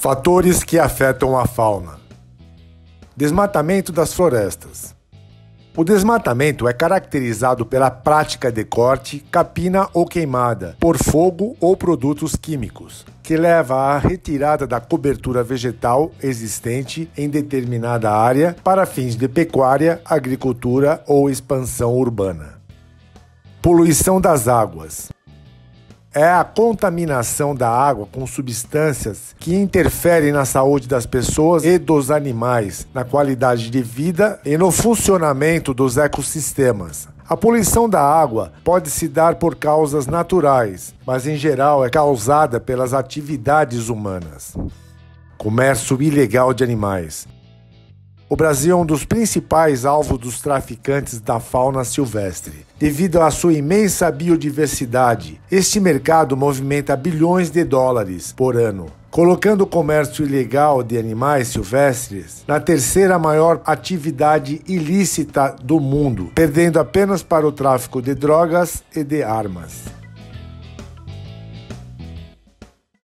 Fatores que afetam a fauna: Desmatamento das florestas. O desmatamento é caracterizado pela prática de corte, capina ou queimada por fogo ou produtos químicos, que leva à retirada da cobertura vegetal existente em determinada área para fins de pecuária, agricultura ou expansão urbana. Poluição das águas é a contaminação da água com substâncias que interferem na saúde das pessoas e dos animais, na qualidade de vida e no funcionamento dos ecossistemas. A poluição da água pode se dar por causas naturais, mas em geral é causada pelas atividades humanas. Comércio ilegal de animais. O Brasil é um dos principais alvos dos traficantes da fauna silvestre. Devido à sua imensa biodiversidade, este mercado movimenta bilhões de dólares por ano, colocando o comércio ilegal de animais silvestres na terceira maior atividade ilícita do mundo, perdendo apenas para o tráfico de drogas e de armas.